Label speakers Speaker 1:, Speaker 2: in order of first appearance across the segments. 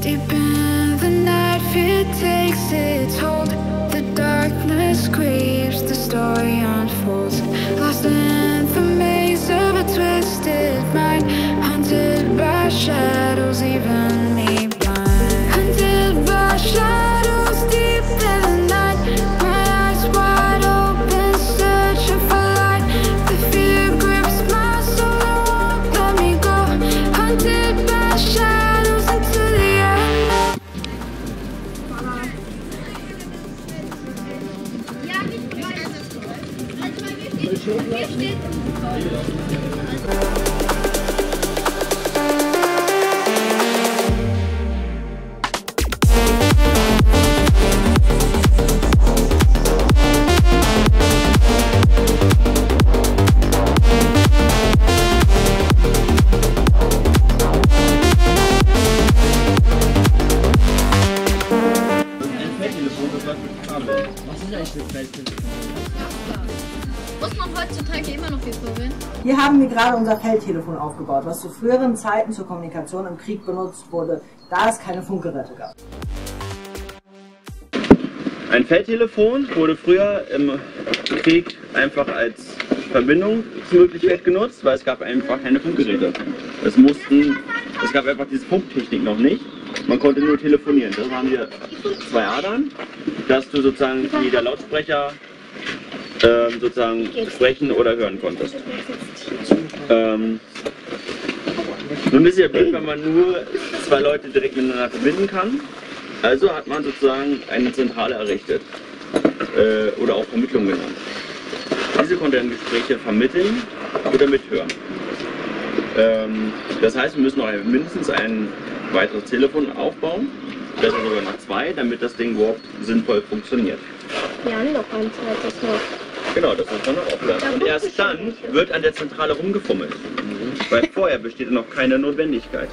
Speaker 1: Deep in
Speaker 2: Muss man heutzutage immer noch ignorieren?
Speaker 3: Hier haben wir gerade unser Feldtelefon aufgebaut, was zu früheren Zeiten zur Kommunikation im Krieg benutzt wurde, da es keine Funkgeräte gab.
Speaker 4: Ein Feldtelefon wurde früher im Krieg einfach als Verbindungsmöglichkeit genutzt, weil es gab einfach keine Funkgeräte. Es mussten, es gab einfach diese Funktechnik noch nicht. Man konnte nur telefonieren. Da haben wir zwei Adern, dass du sozusagen jeder Lautsprecher ähm, sozusagen sprechen oder hören konntest. Ähm, nun ist es ja blöd, wenn man nur zwei Leute direkt miteinander verbinden kann. Also hat man sozusagen eine Zentrale errichtet. Äh, oder auch Vermittlung genannt. Diese konnte dann Gespräche vermitteln oder mithören. Ähm, das heißt, wir müssen ein, mindestens ein weiteres Telefon aufbauen, besser sogar noch zwei, damit das Ding überhaupt sinnvoll funktioniert.
Speaker 2: Ja, noch ein zweites noch.
Speaker 4: Genau, das muss man noch aufladen. Und erst dann wird an der Zentrale rumgefummelt. Weil vorher besteht noch keine Notwendigkeit.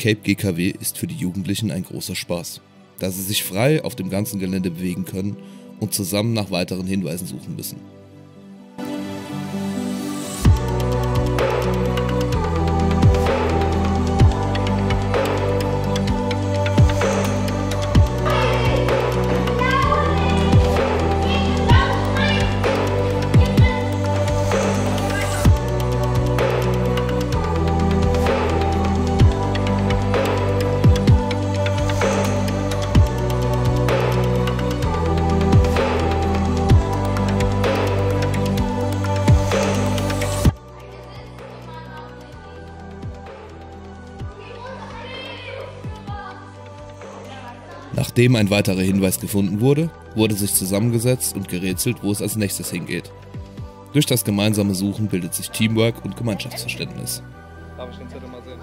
Speaker 5: Escape GKW ist für die Jugendlichen ein großer Spaß, da sie sich frei auf dem ganzen Gelände bewegen können und zusammen nach weiteren Hinweisen suchen müssen. Nachdem ein weiterer Hinweis gefunden wurde, wurde sich zusammengesetzt und gerätselt, wo es als nächstes hingeht. Durch das gemeinsame Suchen bildet sich Teamwork und Gemeinschaftsverständnis.
Speaker 6: Darf ich den Zettel mal sehen?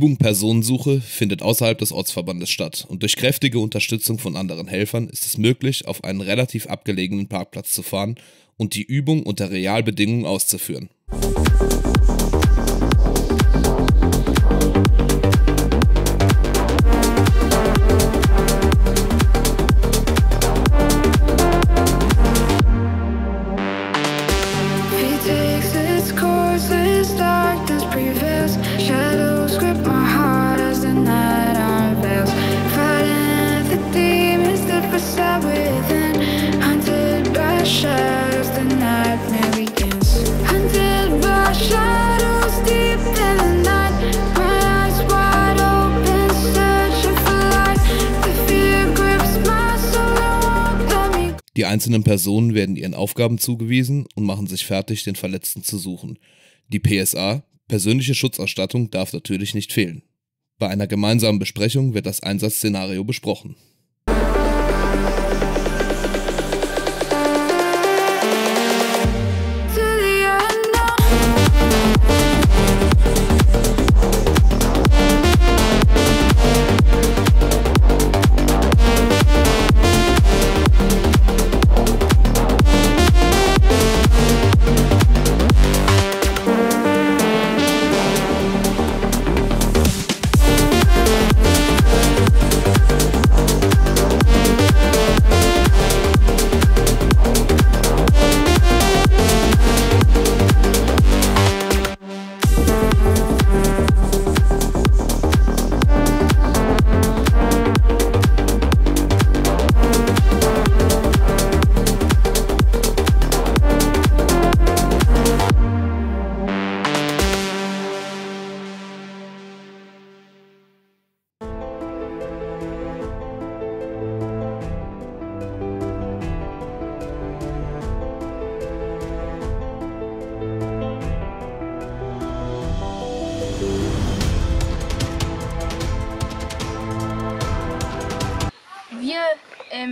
Speaker 5: Übung Personensuche findet außerhalb des Ortsverbandes statt und durch kräftige Unterstützung von anderen Helfern ist es möglich, auf einen relativ abgelegenen Parkplatz zu fahren und die Übung unter Realbedingungen auszuführen. Einzelnen Personen werden ihren Aufgaben zugewiesen und machen sich fertig, den Verletzten zu suchen. Die PSA, persönliche Schutzausstattung, darf natürlich nicht fehlen. Bei einer gemeinsamen Besprechung wird das Einsatzszenario besprochen.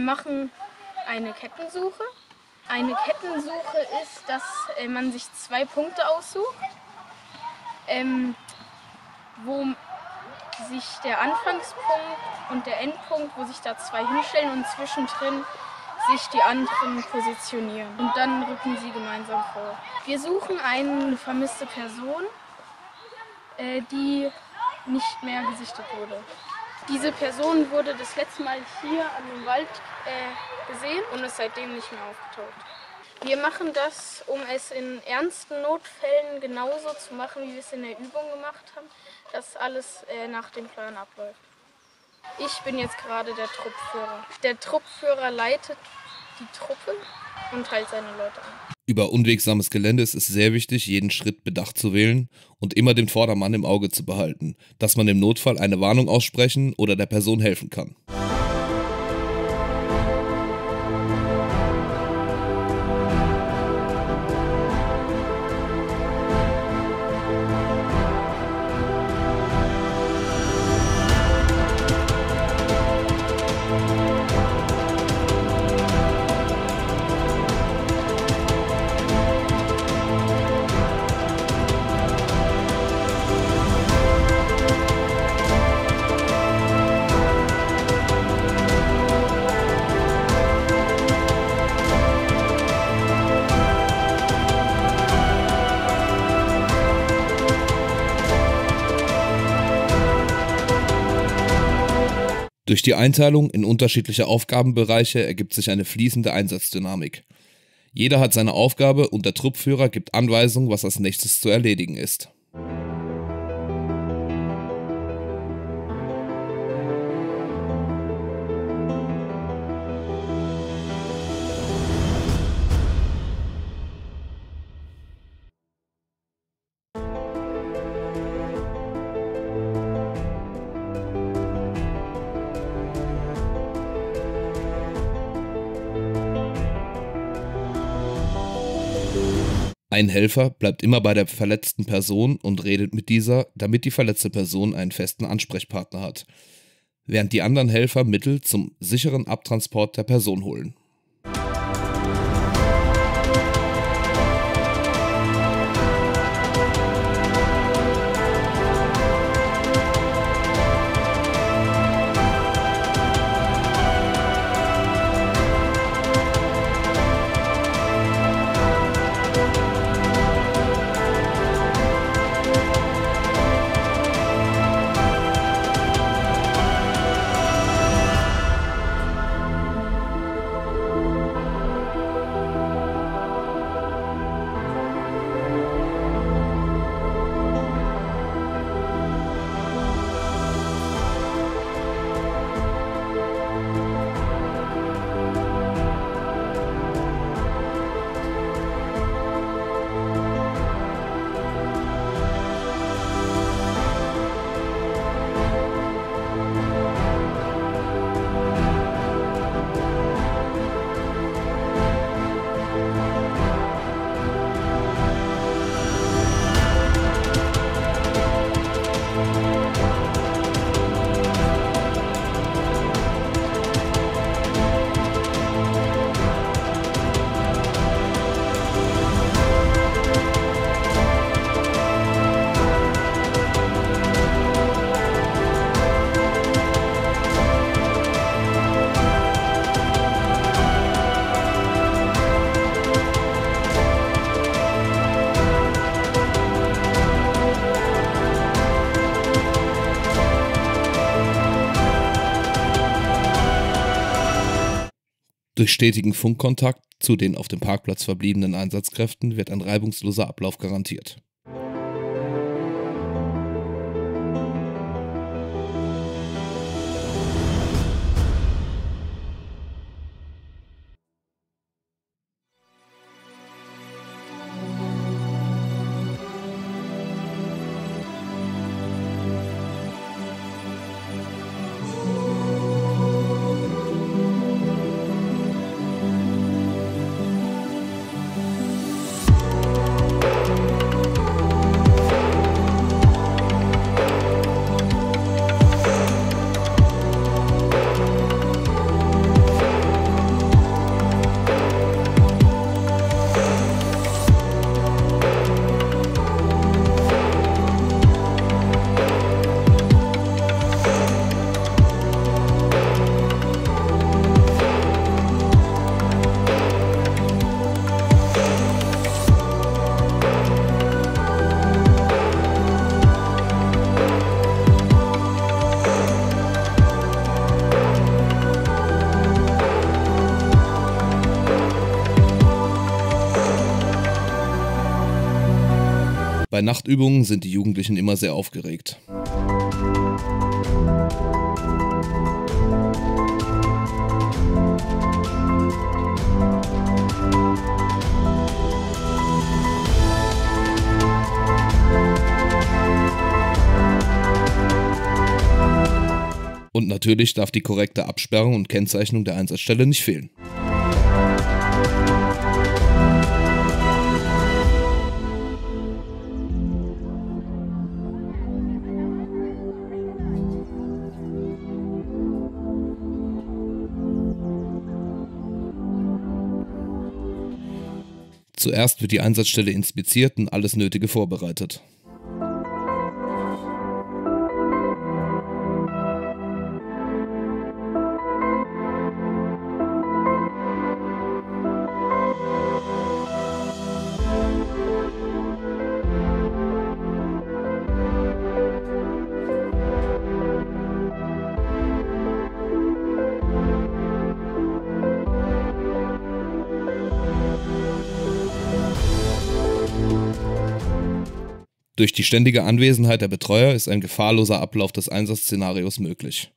Speaker 2: Machen eine Kettensuche. Eine Kettensuche ist, dass äh, man sich zwei Punkte aussucht, ähm, wo sich der Anfangspunkt und der Endpunkt, wo sich da zwei hinstellen und zwischendrin sich die anderen positionieren. Und dann rücken sie gemeinsam vor. Wir suchen eine vermisste Person, äh, die nicht mehr gesichtet wurde. Diese Person wurde das letzte Mal hier an dem Wald äh, gesehen und ist seitdem nicht mehr aufgetaucht. Wir machen das, um es in ernsten Notfällen genauso zu machen, wie wir es in der Übung gemacht haben, dass alles äh, nach dem Plan abläuft. Ich bin jetzt gerade der Truppführer. Der Truppführer leitet die Truppe und teilt seine Leute an.
Speaker 5: Über unwegsames Gelände ist es sehr wichtig, jeden Schritt bedacht zu wählen und immer den Vordermann im Auge zu behalten, dass man im Notfall eine Warnung aussprechen oder der Person helfen kann. Durch die Einteilung in unterschiedliche Aufgabenbereiche ergibt sich eine fließende Einsatzdynamik. Jeder hat seine Aufgabe und der Truppführer gibt Anweisungen, was als nächstes zu erledigen ist. Ein Helfer bleibt immer bei der verletzten Person und redet mit dieser, damit die verletzte Person einen festen Ansprechpartner hat, während die anderen Helfer Mittel zum sicheren Abtransport der Person holen. Durch stetigen Funkkontakt zu den auf dem Parkplatz verbliebenen Einsatzkräften wird ein reibungsloser Ablauf garantiert. Bei Nachtübungen sind die Jugendlichen immer sehr aufgeregt. Und natürlich darf die korrekte Absperrung und Kennzeichnung der Einsatzstelle nicht fehlen. Zuerst wird die Einsatzstelle inspiziert und alles Nötige vorbereitet. Durch die ständige Anwesenheit der Betreuer ist ein gefahrloser Ablauf des Einsatzszenarios möglich.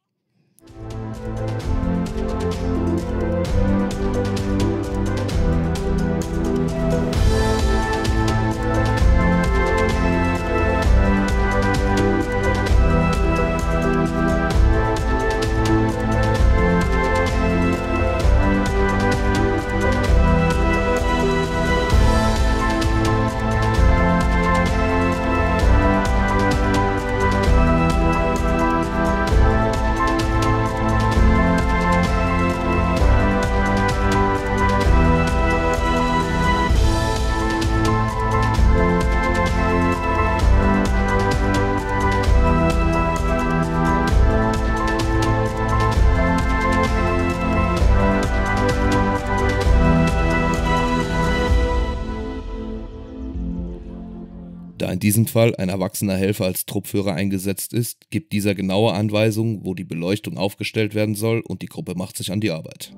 Speaker 5: Diesem Fall ein erwachsener Helfer als Truppführer eingesetzt ist, gibt dieser genaue Anweisungen, wo die Beleuchtung aufgestellt werden soll und die Gruppe macht sich an die Arbeit.